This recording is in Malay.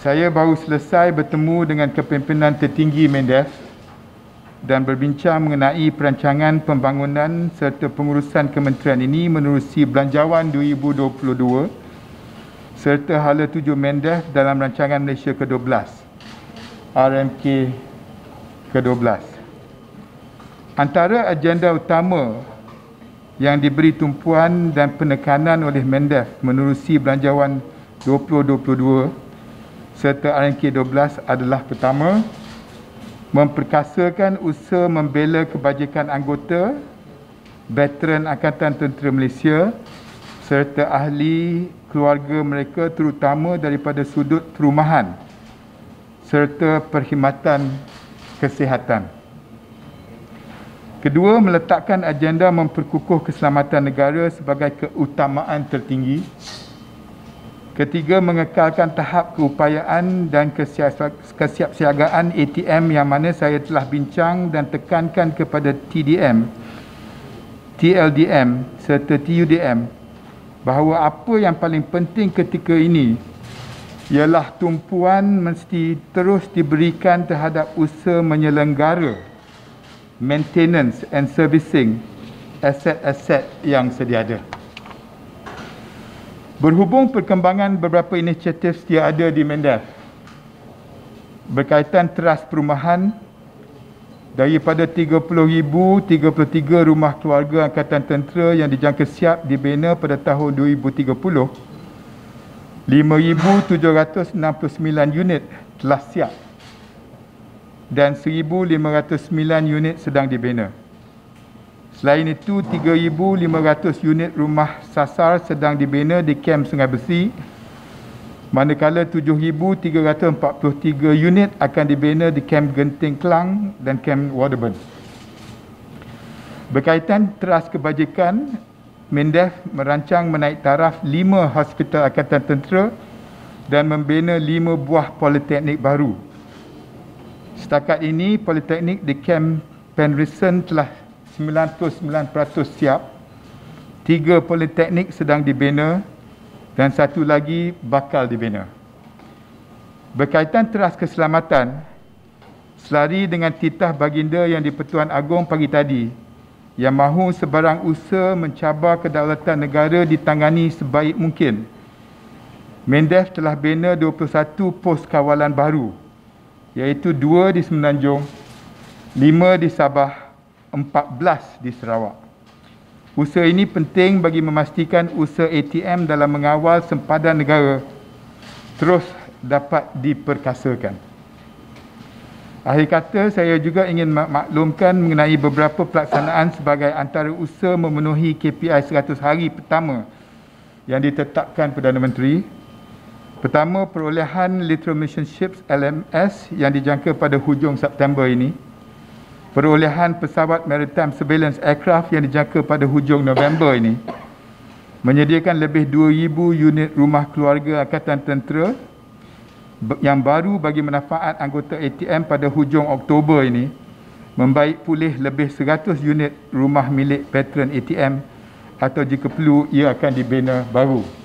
saya baru selesai bertemu dengan kepimpinan tertinggi Mendef dan berbincang mengenai perancangan pembangunan serta pengurusan kementerian ini menerusi Belanjawan 2022 serta hala tuju Mendef dalam rancangan Malaysia ke-12 RMK ke-12. Antara agenda utama yang diberi tumpuan dan penekanan oleh Mendef menerusi Belanjawan 2022 serta RNK 12 adalah pertama memperkasakan usaha membela kebajikan anggota veteran Angkatan Tentera Malaysia serta ahli keluarga mereka terutama daripada sudut perumahan serta perkhidmatan kesihatan. Kedua, meletakkan agenda memperkukuh keselamatan negara sebagai keutamaan tertinggi Ketiga, mengekalkan tahap keupayaan dan kesiapsiagaan ATM yang mana saya telah bincang dan tekankan kepada TDM, TLDM serta TUDM bahawa apa yang paling penting ketika ini ialah tumpuan mesti terus diberikan terhadap usaha menyelenggara maintenance and servicing aset-aset yang sedia ada. Berhubung perkembangan beberapa inisiatif yang ada di Mendef berkaitan teras perumahan daripada 30,033 rumah keluarga Angkatan Tentera yang dijangka siap dibina pada tahun 2030 5,769 unit telah siap dan 1,509 unit sedang dibina. Selain itu, 3,500 unit rumah sasar sedang dibina di kem Sungai Besi, manakala 7,343 unit akan dibina di kem Genting Kelang dan kem Waterburn. Berkaitan teras kebajikan, Mendef merancang menaik taraf 5 hospital Angkatan Tentera dan membina 5 buah politeknik baru. Setakat ini, politeknik di kem Penrison telah 99% siap. Tiga politeknik sedang dibina dan satu lagi bakal dibina. Berkaitan teras keselamatan, selari dengan titah baginda yang di-Pertuan Agong pagi tadi, yang mahu sebarang usaha mencabar kedaulatan negara ditangani sebaik mungkin. Mendef telah bina 21 pos kawalan baru, iaitu dua di Semenanjung, lima di Sabah, 14 di Sarawak. Usaha ini penting bagi memastikan usaha ATM dalam mengawal sempadan negara terus dapat diperkasakan. Akhir kata, saya juga ingin maklumkan mengenai beberapa pelaksanaan sebagai antara usaha memenuhi KPI 100 hari pertama yang ditetapkan Perdana Menteri. Pertama, perolehan Literal Mission Ships LMS yang dijangka pada hujung September ini perolehan pesawat maritime surveillance aircraft yang dijangka pada hujung November ini menyediakan lebih 2,000 unit rumah keluarga Angkatan Tentera yang baru bagi manfaat anggota ATM pada hujung Oktober ini membaik pulih lebih 100 unit rumah milik veteran ATM atau jika perlu ia akan dibina baru.